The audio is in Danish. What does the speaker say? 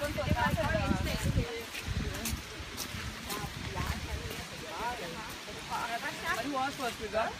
Har du også fået fyldt op?